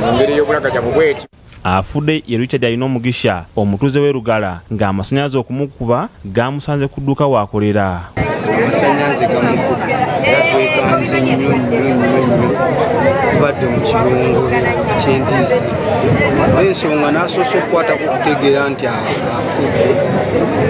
mu ngeri y'obulagajavu bweti afudde ye richard alina omugisha omutuuze w'erugala ng'amasanyalaze okumukuba gamusanze ku dduuka waakolera amasanyaze gamukuba era twekanze nnyo nnyo nnyo nnyo tubadde mu kirungo kyentiisa. Olw'ensonga n'asoose okukwata ku kutegeera nti afudde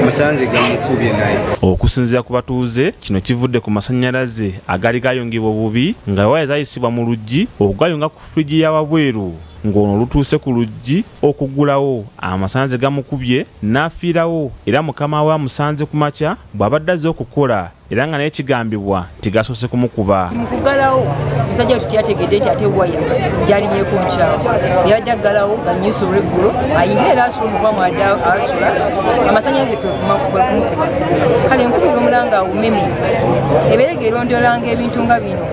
amasanyaze gamukubye naye. Okusinziira ku batuuze kino kivudde ku masanyalaze agaali gayongebwa obubi nga waya zayisibwa mu luggi okugayunga ku fuligi ya wabweru ng'ono olutuuse ku luggi okuggulawo amasanyalaze gamukubye n'afiirawo era mukama we amusanze ku makya bw'abadde azze okukola era nga naye kigambibwa nti gasoose kumukuba. Mukugalawo omusajja wetu tyategedde nti ate waya gyalinyeeko nkyamu yabadde aggalawo banyusa olweggulo ayingira era asula omuva mwadde asula. Amasanyalaze kwekumukuba kale nkubira omulanga awumeme ebeere gerondolanga ebintu nga bino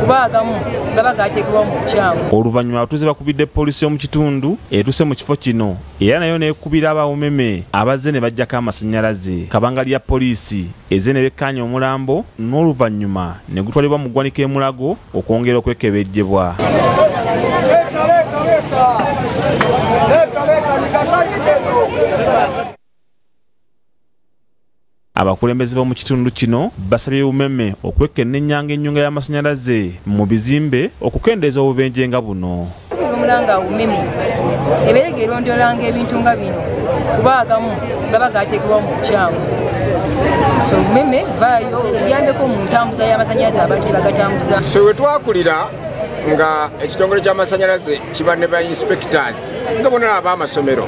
kuba agamu gaba gateekebwa mu bukyamu oluvannyuma abatuuze bakubidde poliisi y'omu kitundu etuuse mu kifo kino. Era nayo neekubira abawumeme abazze ne baggyako amasanyalaze. Kabanga lya poliisi ezze ne bekkaanya omulambo n'oluvannyuma ne gutwalibwa mu ggwanika emulago okwongera okwekebejjebwa abakulembeze b'omu kitundu kino basabye umeme okwekkennenyanga ennyunga y'amasanyalaze mu bizimbe okukendeeza obubenje nga buno. Kubira omulanga awumeme ebeere gerondolanga ebintu nga bino kuba agamu gaba gateekebwa mu bukyamu. So omumeme vaayo yambeko mu ntambuza y'amasanyalaze abantu ebagatambuza so we twakulira nga ekitongole ky'amasanyalaze kiba ne bainspectors nga bonna ab'amasomero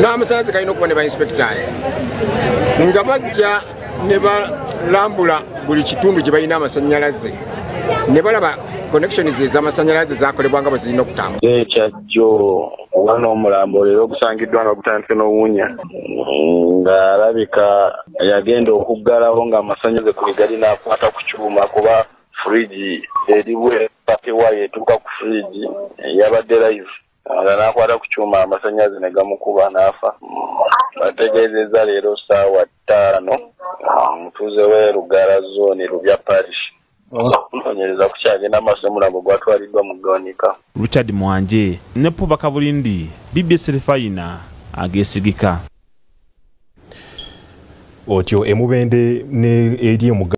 n'amasanyalaze galina okuba ne bainspectors nga bajja ne balambula buli kitundu gye balina amasanyalaze ne balaba connections ez'amasanyalaze zakolebwanga bwe zirina okutambula. Ekyajjo oba n'omulambo leero ogusangiddwa nga gutandise n'owunya ng'alabika yagenda okuggalawo ng'amasanyalaze kwe gali n'akwata ku kyuma kuba furiji eriwe patewaya etuuka ku furiji yabadde live. Nga n'akwata ku kyuma amasanyalaze ne gamukuba n'afa. Bategeezezza leero saawa ttaano omutuuze w'erugala zooni lubya parish. Okunoonyereza kukyagenda maaso n'omulambo gwatwaliddwa mu ggonika richard mwanje ne pubaka bulindi bbs refayina ageesigika. Otyo emubende ne eri